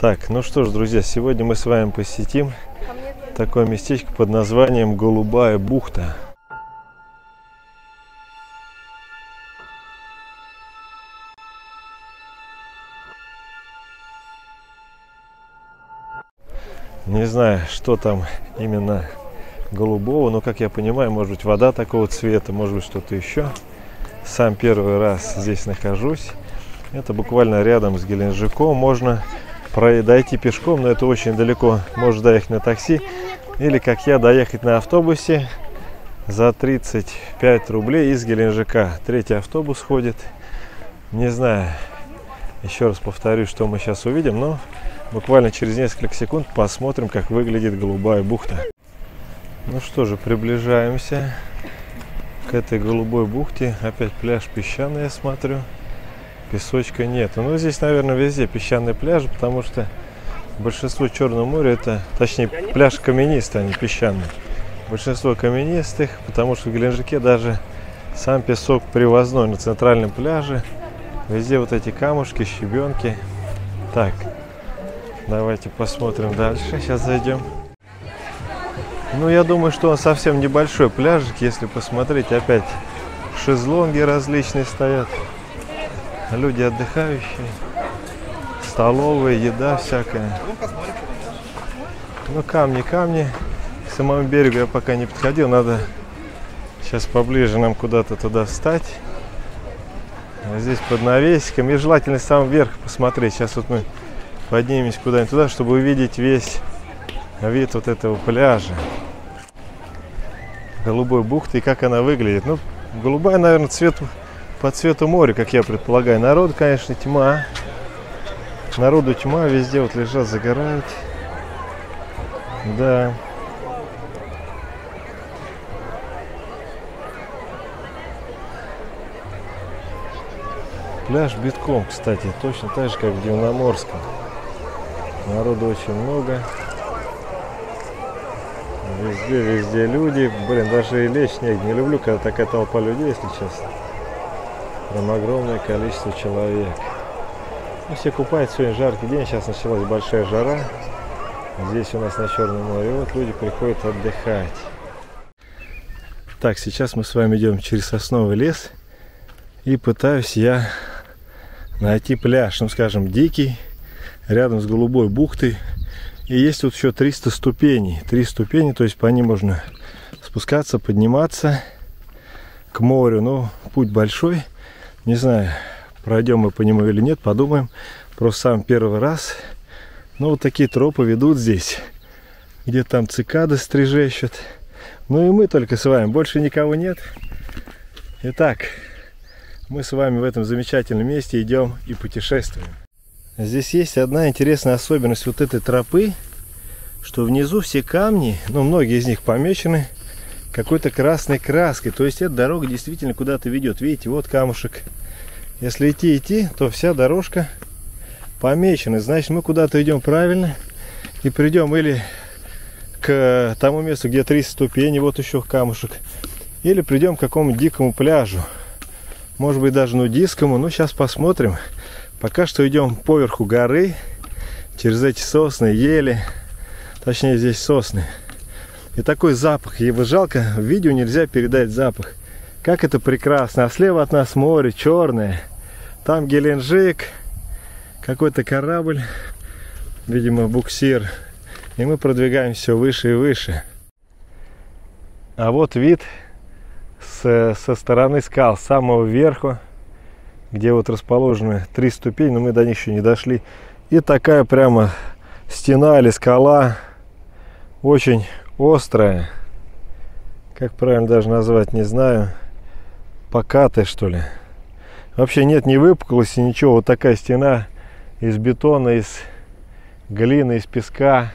Так, ну что ж, друзья, сегодня мы с вами посетим такое местечко под названием Голубая бухта. Не знаю, что там именно голубого, но, как я понимаю, может быть, вода такого цвета, может быть, что-то еще. Сам первый раз здесь нахожусь. Это буквально рядом с Геленджиком. Можно дойти пешком, но это очень далеко. Можно доехать на такси или, как я, доехать на автобусе за 35 рублей из Геленджика. Третий автобус ходит. Не знаю, еще раз повторю, что мы сейчас увидим, но буквально через несколько секунд посмотрим, как выглядит голубая бухта. Ну что же, приближаемся к этой голубой бухте. Опять пляж песчаный, я смотрю. Песочка нет. Ну, здесь, наверное, везде песчаные пляжи, потому что большинство Черного моря это, точнее, пляж каменистый, а не песчаный. Большинство каменистых, потому что в Геленджике даже сам песок привозной на центральном пляже. Везде вот эти камушки, щебенки. Так, давайте посмотрим дальше. Сейчас зайдем. Ну, я думаю, что он совсем небольшой пляжик, если посмотреть. Опять шезлонги различные стоят люди отдыхающие, столовые, еда всякая. Ну, камни, камни. К самому берегу я пока не подходил, надо сейчас поближе нам куда-то туда встать. А здесь под навесиком. И желательно сам вверх посмотреть. Сейчас вот мы поднимемся куда-нибудь туда, чтобы увидеть весь вид вот этого пляжа. Голубой бухты и как она выглядит. Ну, голубая, наверное, цвет по цвету моря, как я предполагаю. Народ, конечно, тьма. Народу тьма, везде вот лежат, загорают. Да. Пляж битком, кстати, точно так же, как в Дивноморском. Народу очень много. Везде, везде люди. Блин, даже и лечь негде. Не люблю, когда такая толпа людей, если честно. Прям огромное количество человек. Ну, все купаются, сегодня жаркий день, сейчас началась большая жара. Здесь у нас на Черном море. Вот люди приходят отдыхать. Так, сейчас мы с вами идем через сосновый лес. И пытаюсь я найти пляж, ну скажем, дикий, рядом с голубой бухтой. И есть тут еще 300 ступеней. Три ступени, то есть по ним можно спускаться, подниматься к морю. Ну, путь большой. Не знаю, пройдем мы по нему или нет, подумаем. Просто сам первый раз. Ну, вот такие тропы ведут здесь. Где там цикады стрижещут. Ну и мы только с вами. Больше никого нет. Итак, мы с вами в этом замечательном месте идем и путешествуем. Здесь есть одна интересная особенность вот этой тропы, что внизу все камни, ну многие из них помечены какой-то красной краской. То есть эта дорога действительно куда-то ведет. Видите, вот камушек. Если идти, идти, то вся дорожка помечена. Значит, мы куда-то идем правильно. И придем или к тому месту, где 300 ступеней, вот еще камушек. Или придем к какому-нибудь дикому пляжу. Может быть, даже нудистскому. Ну, сейчас посмотрим. Пока что идем поверху горы. Через эти сосны, ели. Точнее, здесь сосны. И такой запах. Его жалко, в видео нельзя передать запах. Как это прекрасно. А слева от нас море черное. Там Геленджик. Какой-то корабль. Видимо, буксир. И мы продвигаемся все выше и выше. А вот вид с, со стороны скал, с самого верху, где вот расположены три ступени, но мы до них еще не дошли. И такая прямо стена или скала, очень острая, как правильно даже назвать, не знаю, покатая что ли. Вообще нет ни выпуклости, ничего, вот такая стена из бетона, из глины, из песка.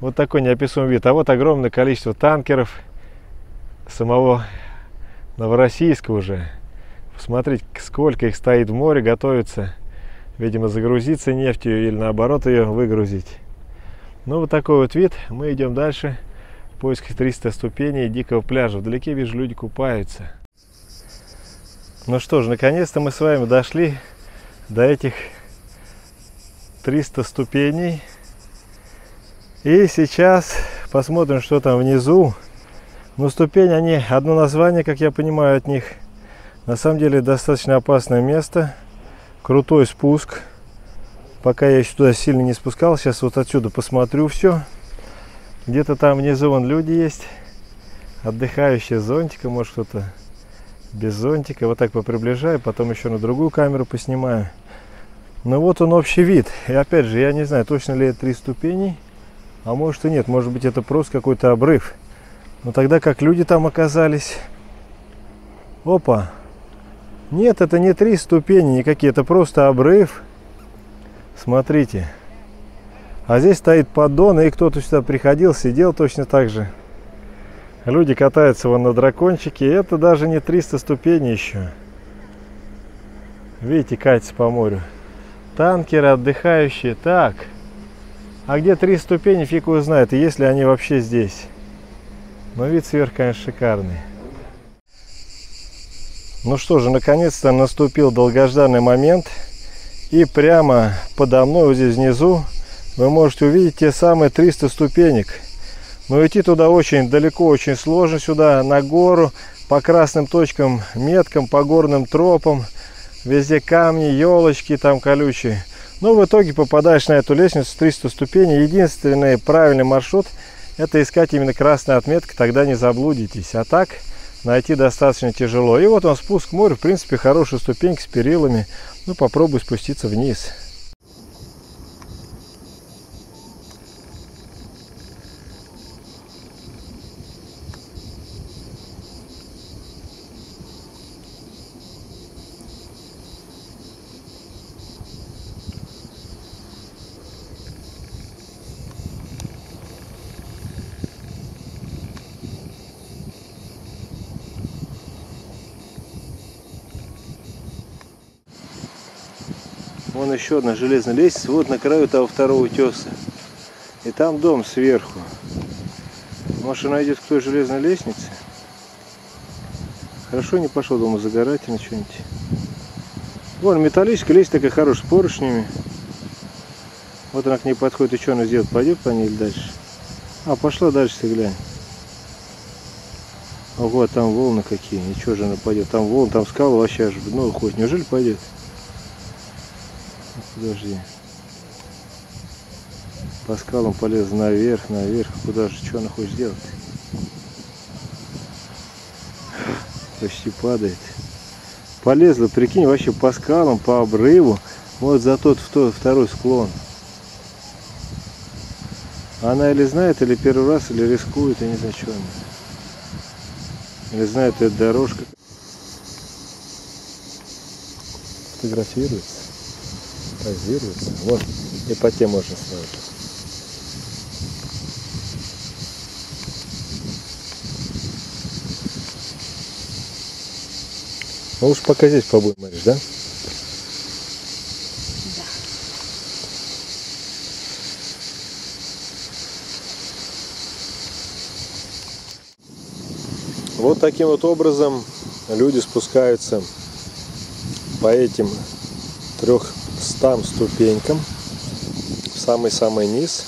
Вот такой неописуемый вид. А вот огромное количество танкеров самого Новороссийска уже. Посмотрите, сколько их стоит в море, готовится, видимо, загрузиться нефтью или наоборот ее выгрузить. Ну, вот такой вот вид. Мы идем дальше в поисках 300 ступеней дикого пляжа. Вдалеке вижу, люди купаются. Ну что ж, наконец-то мы с вами дошли до этих 300 ступеней. И сейчас посмотрим, что там внизу. Ну, ступень, они, одно название, как я понимаю от них. На самом деле достаточно опасное место. Крутой спуск. Пока я еще туда сильно не спускал. Сейчас вот отсюда посмотрю все. Где-то там внизу вон люди есть. Отдыхающие с. Может кто-то без зонтика. Вот так поприближаю. Потом еще на другую камеру поснимаю. Ну вот он общий вид. И опять же, я не знаю, точно ли это три ступени. А может и нет. Может быть это просто какой-то обрыв. Но тогда как люди там оказались? Опа. Нет, это не три ступени никакие. Это просто обрыв. Смотрите. А здесь стоит поддон, и кто-то сюда приходил, сидел точно так же. Люди катаются вон на дракончике. Это даже не 300 ступеней еще. Видите, катится по морю. Танкеры отдыхающие. Так. А где три ступени, фиг его знает, и есть ли они вообще здесь. Но вид сверх, конечно, шикарный. Ну что же, наконец-то наступил долгожданный момент. И прямо подо мной, вот здесь внизу, вы можете увидеть те самые 300 ступенек. Но идти туда очень далеко, очень сложно сюда, на гору, по красным точкам, меткам, по горным тропам. Везде камни, елочки там колючие. Но в итоге попадаешь на эту лестницу 300 ступеней. Единственный правильный маршрут это искать именно красная отметка, тогда не заблудитесь. А так найти достаточно тяжело. И вот он спуск к морю, в принципе, хорошая ступенька с перилами. Ну, попробуй спуститься вниз. Вон еще одна железная лестница, вот на краю того второго утеса. И там дом сверху. Она идет к той железной лестнице? Хорошо не пошел дома загорать или что-нибудь. Вон металлическая лестница такая хорошая, с поручнями. Вот она к ней подходит, и что она сделает? Пойдет по ней дальше? А, пошла дальше, ты глянь. Ого, там волны какие. Ничего же она пойдет. Там волны, там скалы вообще аж ну хоть. Неужели пойдет? Подожди. По скалам полез наверх, наверх. Куда же, что она хочет сделать? Почти падает. Полезла, прикинь, вообще по скалам, по обрыву. Вот за тот второй склон. Она или знает, или первый раз, или рискует, я не знаю, что она. Или знает, это дорожка. Фотографируется позируется. Вот и по тем можно сразу. Ну уж пока здесь побудем, Мариш? Да. Вот таким вот образом люди спускаются по этим трех стам ступенькам в самый-самый низ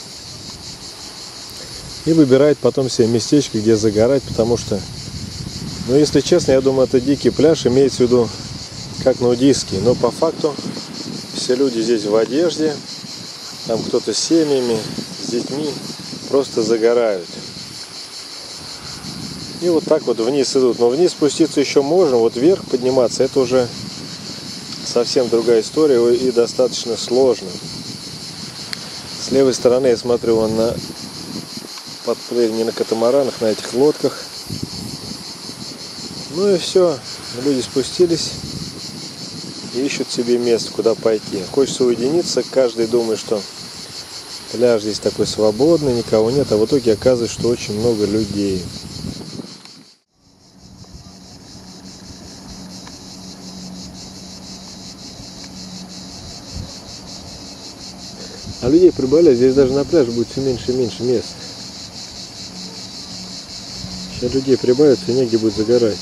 и выбирает потом себе местечко, где загорать, потому что, ну, если честно, я думаю, это дикий пляж, имеется в виду как нудистский, но по факту все люди здесь в одежде, там кто-то с семьями, с детьми, просто загорают. И вот так вот вниз идут. Но вниз спуститься еще можно, вот вверх подниматься, это уже совсем другая история и достаточно сложно. С левой стороны я смотрю вон на подплыли не на катамаранах, на этих лодках. Ну и все, люди спустились и ищут себе место, куда пойти. Хочется уединиться, каждый думает, что пляж здесь такой свободный, никого нет, а в итоге оказывается, что очень много людей. А людей прибавляют, здесь даже на пляже будет все меньше и меньше мест. Сейчас людей прибавится и негде будет загорать.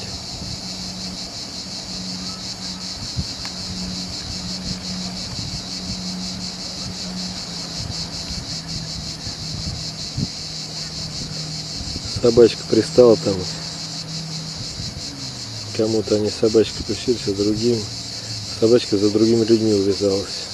Собачка пристала там. Кому-то они собачка тусились, а другим. Собачка за другими людьми увязалась.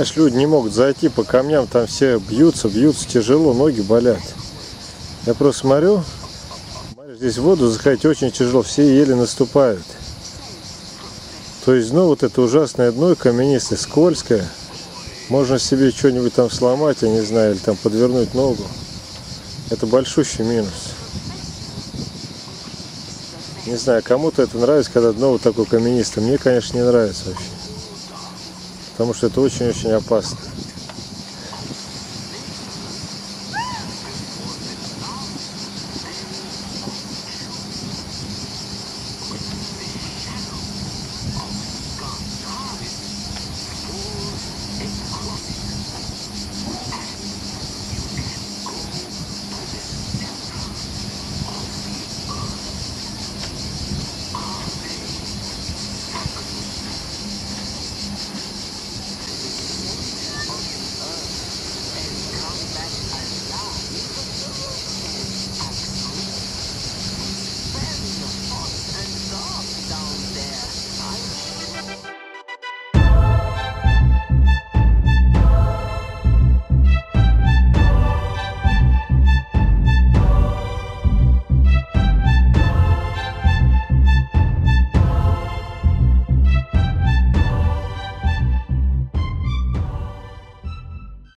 Знаешь, люди не могут зайти по камням, там все бьются, бьются, тяжело, ноги болят. Я просто смотрю, здесь в воду заходить очень тяжело, все еле наступают. То есть, ну, вот это ужасное дно, каменистое, скользкое. Можно себе что-нибудь там сломать, я не знаю, или там подвернуть ногу. Это большущий минус. Не знаю, кому-то это нравится, когда дно вот такое каменистое. Мне, конечно, не нравится вообще потому что это очень-очень опасно.